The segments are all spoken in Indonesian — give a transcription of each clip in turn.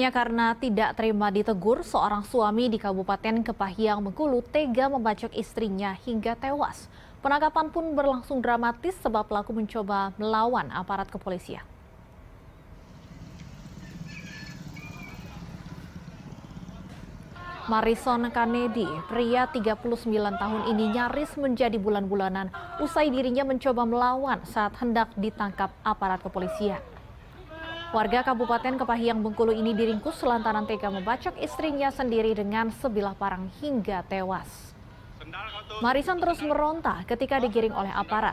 Hanya karena tidak terima ditegur, seorang suami di Kabupaten Kepahiang Bengkulu tega membacok istrinya hingga tewas. Penangkapan pun berlangsung dramatis sebab pelaku mencoba melawan aparat kepolisian. Marison Kanedi, pria 39 tahun ini nyaris menjadi bulan-bulanan usai dirinya mencoba melawan saat hendak ditangkap aparat kepolisian. Warga Kabupaten Kepahiang Bengkulu ini diringkus lantaran tega membacok istrinya sendiri dengan sebilah parang hingga tewas. Marisan terus meronta ketika digiring oleh aparat.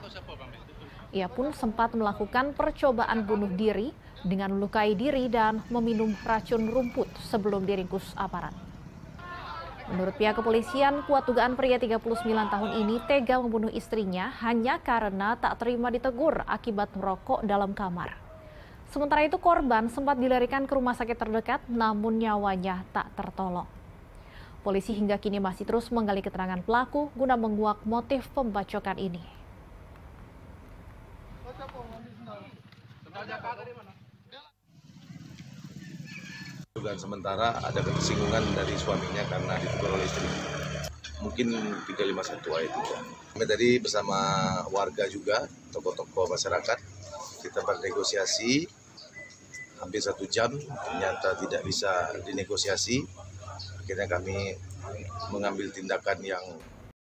Ia pun sempat melakukan percobaan bunuh diri dengan melukai diri dan meminum racun rumput sebelum diringkus aparat. Menurut pihak kepolisian, kuat dugaan pria 39 tahun ini tega membunuh istrinya hanya karena tak terima ditegur akibat merokok dalam kamar. Sementara itu korban sempat dilarikan ke rumah sakit terdekat namun nyawanya tak tertolong. Polisi hingga kini masih terus menggali keterangan pelaku guna menguak motif pembacokan ini. Dugaan sementara ada kesinggungan dari suaminya karena ditegur oleh istri. Mungkin 351 ayat 3. Kami tadi bersama warga juga, tokoh-tokoh masyarakat, kita bernegosiasi hampir satu jam ternyata tidak bisa dinegosiasi. Akhirnya kami mengambil tindakan yang